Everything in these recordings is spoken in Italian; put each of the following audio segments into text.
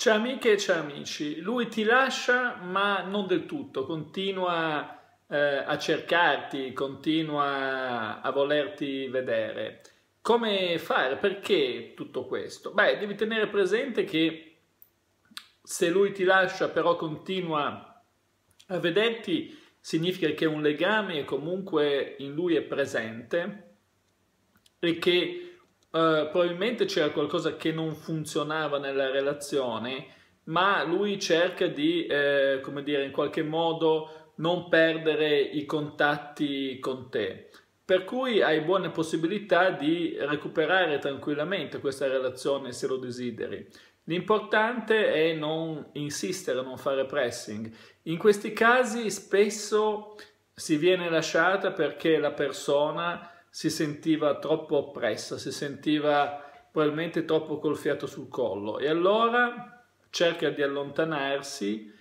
Ciao amiche e ciao amici, lui ti lascia ma non del tutto, continua eh, a cercarti, continua a volerti vedere. Come fare? Perché tutto questo? Beh, devi tenere presente che se lui ti lascia però continua a vederti, significa che un legame comunque in lui è presente e che Uh, probabilmente c'era qualcosa che non funzionava nella relazione, ma lui cerca di, eh, come dire, in qualche modo non perdere i contatti con te. Per cui hai buone possibilità di recuperare tranquillamente questa relazione se lo desideri. L'importante è non insistere, non fare pressing. In questi casi spesso si viene lasciata perché la persona si sentiva troppo oppressa, si sentiva probabilmente troppo col fiato sul collo e allora cerca di allontanarsi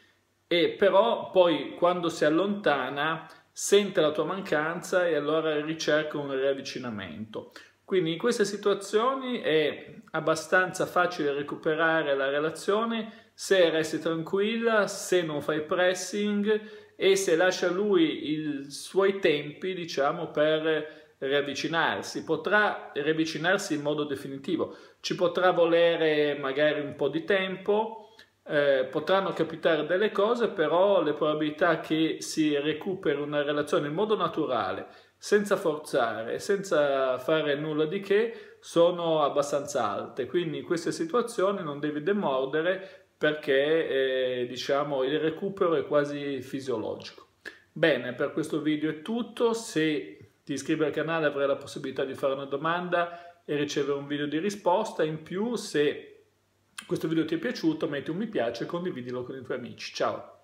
e però poi quando si allontana sente la tua mancanza e allora ricerca un riavvicinamento. Quindi in queste situazioni è abbastanza facile recuperare la relazione se resti tranquilla, se non fai pressing e se lascia lui i suoi tempi, diciamo, per riavvicinarsi, potrà riavvicinarsi in modo definitivo, ci potrà volere magari un po' di tempo, eh, potranno capitare delle cose, però le probabilità che si recuperi una relazione in modo naturale, senza forzare, senza fare nulla di che, sono abbastanza alte. Quindi in queste situazioni non devi demordere perché eh, diciamo il recupero è quasi fisiologico. Bene, per questo video è tutto. Se ti iscrivi al canale avrai la possibilità di fare una domanda e ricevere un video di risposta. In più, se questo video ti è piaciuto, metti un mi piace e condividilo con i tuoi amici. Ciao!